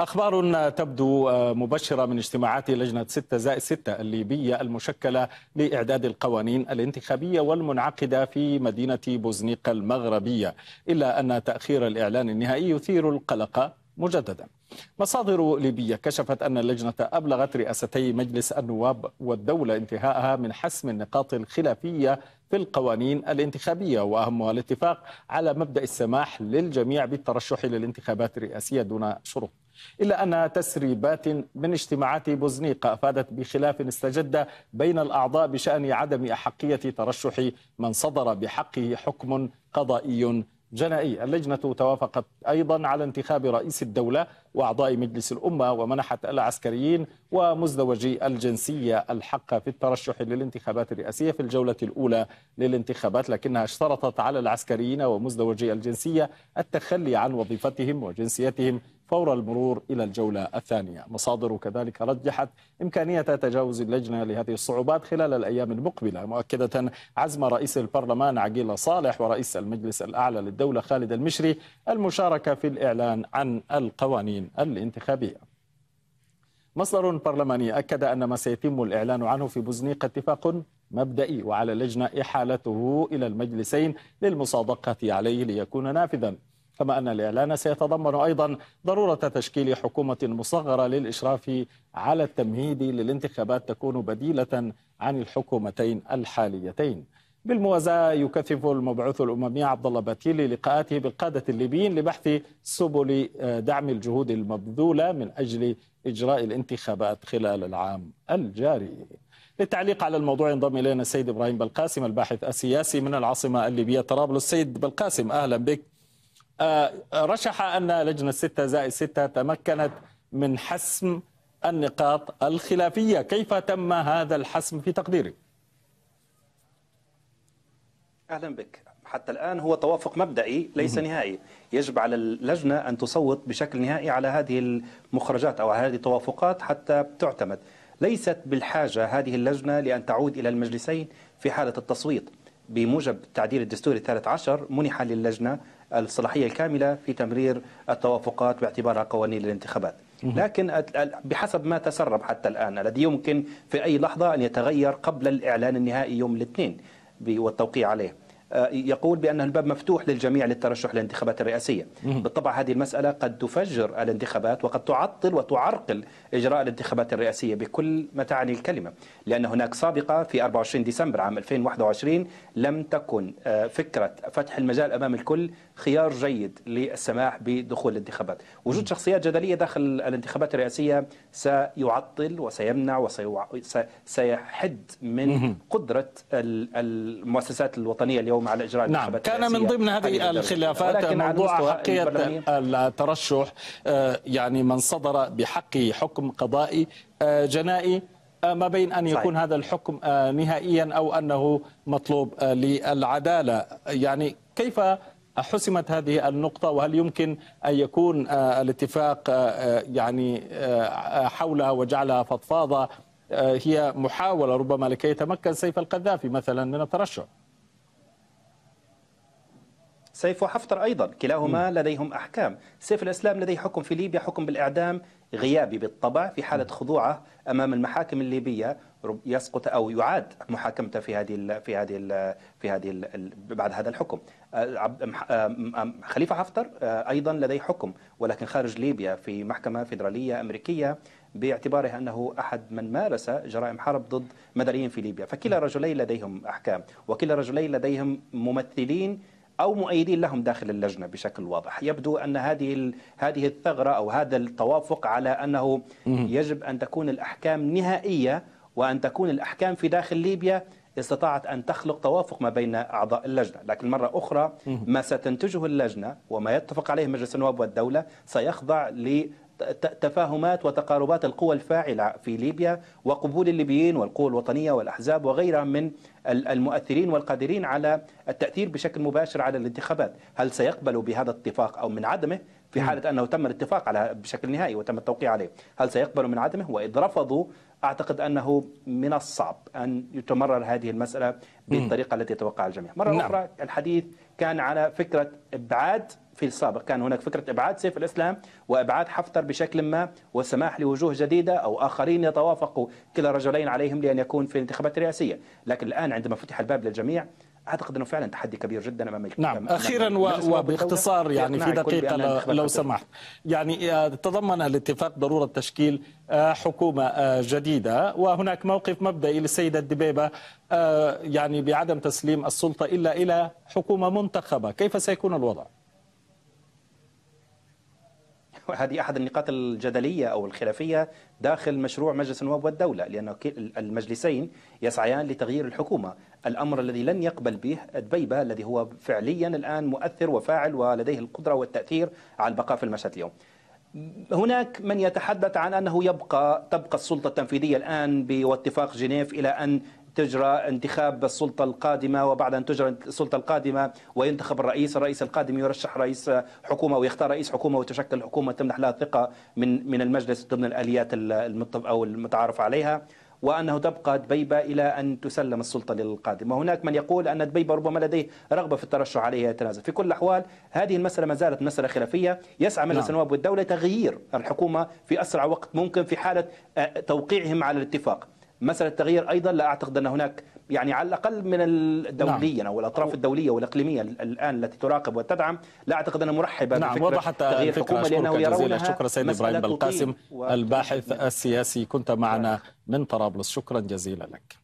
أخبار تبدو مبشرة من اجتماعات لجنة 6 زائد 6 الليبية المشكلة لإعداد القوانين الانتخابية والمنعقدة في مدينة بوزنيق المغربية إلا أن تأخير الإعلان النهائي يثير القلق مجددا. مصادر ليبية كشفت أن اللجنة أبلغت رئاستي مجلس النواب والدولة انتهاءها من حسم النقاط الخلافية في القوانين الانتخابية وأهمها الاتفاق على مبدأ السماح للجميع بالترشح للانتخابات الرئاسية دون شروط. إلا أن تسريبات من اجتماعات بوزنيق أفادت بخلاف استجد بين الأعضاء بشأن عدم أحقية ترشح من صدر بحقه حكم قضائي جنائي. اللجنة توافقت أيضا على انتخاب رئيس الدولة وأعضاء مجلس الأمة ومنحت العسكريين ومزدوجي الجنسية الحق في الترشح للانتخابات الرئاسية في الجولة الأولى للانتخابات لكنها اشترطت على العسكريين ومزدوجي الجنسية التخلي عن وظيفتهم وجنسيتهم فور المرور إلى الجولة الثانية. مصادر كذلك رجحت إمكانية تجاوز اللجنة لهذه الصعوبات خلال الأيام المقبلة. مؤكدة عزم رئيس البرلمان عقيل صالح ورئيس المجلس الأعلى للدولة خالد المشري المشاركة في الإعلان عن القوانين الانتخابية. مصدر برلماني أكد أن ما سيتم الإعلان عنه في بوزنيق اتفاق مبدئي وعلى اللجنة إحالته إلى المجلسين للمصادقة عليه ليكون نافذا. كما أن الإعلان سيتضمن أيضا ضرورة تشكيل حكومة مصغرة للإشراف على التمهيد للانتخابات تكون بديلة عن الحكومتين الحاليتين. بالموازاة يكثف المبعوث الأممي عبد الله باتيلي لقاءاته بالقادة الليبيين لبحث سبل دعم الجهود المبذولة من أجل إجراء الانتخابات خلال العام الجاري. للتعليق على الموضوع ينضم إلينا السيد إبراهيم بلقاسم الباحث السياسي من العاصمة الليبية طرابلس. السيد بلقاسم أهلا بك. رشح أن لجنة 6 زائد 6 تمكنت من حسم النقاط الخلافية. كيف تم هذا الحسم في تقديرك؟ أهلا بك. حتى الآن هو توافق مبدئي ليس نهائي. يجب على اللجنة أن تصوت بشكل نهائي على هذه المخرجات أو هذه التوافقات حتى تعتمد. ليست بالحاجة هذه اللجنة لأن تعود إلى المجلسين في حالة التصويت. بموجب التعديل الدستوري الثالث عشر منح للجنة الصلاحية الكاملة في تمرير التوافقات باعتبارها قوانين الانتخابات لكن بحسب ما تسرب حتى الآن الذي يمكن في أي لحظة أن يتغير قبل الإعلان النهائي يوم الاثنين والتوقيع عليه. يقول بأن الباب مفتوح للجميع للترشح للانتخابات الرئاسية. بالطبع هذه المسألة قد تفجر الانتخابات وقد تعطل وتعرقل إجراء الانتخابات الرئاسية بكل ما تعني الكلمة لأن هناك سابقة في 24 ديسمبر عام 2021 لم تكن فكرة فتح المجال أمام الكل خيار جيد للسماح بدخول الانتخابات. وجود شخصيات جدلية داخل الانتخابات الرئاسية سيعطل وسيمنع وسيحد من قدرة المؤسسات الوطنية اليوم على إجراء نعم كان من ضمن هذه الخلافات موضوع حقية الترشح يعني من صدر بحقه حكم قضائي جنائي ما بين أن يكون صحيح. هذا الحكم نهائيا أو أنه مطلوب للعدالة. يعني كيف حسمت هذه النقطة؟ وهل يمكن أن يكون الاتفاق يعني حولها وجعلها فضفاضة هي محاولة ربما لكي يتمكن سيف القذافي مثلا من الترشح؟ سيف وحفتر أيضا. كلاهما م. لديهم أحكام. سيف الإسلام لديه حكم في ليبيا حكم بالإعدام غيابي بالطبع في حالة خضوعة أمام المحاكم الليبية. يسقط أو يعاد محاكمته في هذه ال في هذه ال في هذه ال بعد هذا الحكم. خليفة حفتر أيضا لديه حكم. ولكن خارج ليبيا في محكمة فيدرالية أمريكية باعتباره أنه أحد من مارس جرائم حرب ضد مدنيين في ليبيا. فكلا الرجلين لديهم أحكام. وكلا الرجلين لديهم ممثلين أو مؤيدين لهم داخل اللجنة بشكل واضح، يبدو أن هذه هذه الثغرة أو هذا التوافق على أنه يجب أن تكون الأحكام نهائية وأن تكون الأحكام في داخل ليبيا استطاعت أن تخلق توافق ما بين أعضاء اللجنة، لكن مرة أخرى ما ستنتجه اللجنة وما يتفق عليه مجلس النواب والدولة سيخضع ل تفاهمات وتقاربات القوى الفاعلة في ليبيا وقبول الليبيين والقوى الوطنية والأحزاب وغيرها من المؤثرين والقادرين على التأثير بشكل مباشر على الانتخابات. هل سيقبلوا بهذا الاتفاق أو من عدمه؟ في حالة أنه تم الاتفاق على بشكل نهائي وتم التوقيع عليه. هل سيقبلوا من عدمه؟ وإذا رفضوا أعتقد أنه من الصعب أن يتمرر هذه المسألة بالطريقة التي يتوقع الجميع. مرة نعم. أخرى الحديث كان على فكرة إبعاد في السابق كان هناك فكرة إبعاد سيف الإسلام وإبعاد حفتر بشكل ما والسماح لوجوه جديدة أو آخرين يتوافقوا كلا رجلين عليهم لأن يكون في الانتخابات الرئاسية. لكن الآن عندما فتح الباب للجميع أعتقد أنه فعلا تحدي كبير جدا أمام نعم أخيرا وباختصار يعني في دقيقة لو سمحت. يعني آه، تضمن الاتفاق ضرورة تشكيل آه، حكومة آه، جديدة. وهناك موقف مبدئي للسيدة الدبيبة يعني بعدم تسليم السلطة إلا إلى حكومة منتخبة. كيف سيكون الوضع؟ هذه أحد النقاط الجدلية أو الخلافية داخل مشروع مجلس النواب والدولة لأن المجلسين يسعيان لتغيير الحكومة، الأمر الذي لن يقبل به دبيبه الذي هو فعليا الآن مؤثر وفاعل ولديه القدرة والتأثير على البقاء في المشهد اليوم. هناك من يتحدث عن أنه يبقى تبقى السلطة التنفيذية الآن باتفاق جنيف إلى أن تجرى انتخاب السلطة القادمة وبعد أن تجرى السلطة القادمة وينتخب الرئيس الرئيس القادم يرشح رئيس حكومة ويختار رئيس حكومة وتشكل حكومة تمنح لها ثقة من من المجلس ضمن الآليات أو المتعارف عليها وأنه تبقى دبيبة إلى أن تسلم السلطة للقادم. وهناك من يقول أن دبيبة ربما لديه رغبة في الترشح عليه يتنازل. في كل الأحوال هذه المسألة ما زالت مسألة خلافية. يسعى مجلس نعم. النواب والدولة تغيير الحكومة في أسرع وقت ممكن في حالة توقيعهم على الاتفاق. مسألة التغيير أيضا لا أعتقد أن هناك يعني على الأقل من الدوليا نعم. أو الأطراف الدولية والإقليمية الآن التي تراقب وتدعم لا أعتقد أنها مرحبة نعم وضحت تغيير الحكومة لأنه يرونها شكرا سيد إبراهيم بالقاسم الباحث السياسي كنت معنا من طرابلس. شكرا جزيلا لك.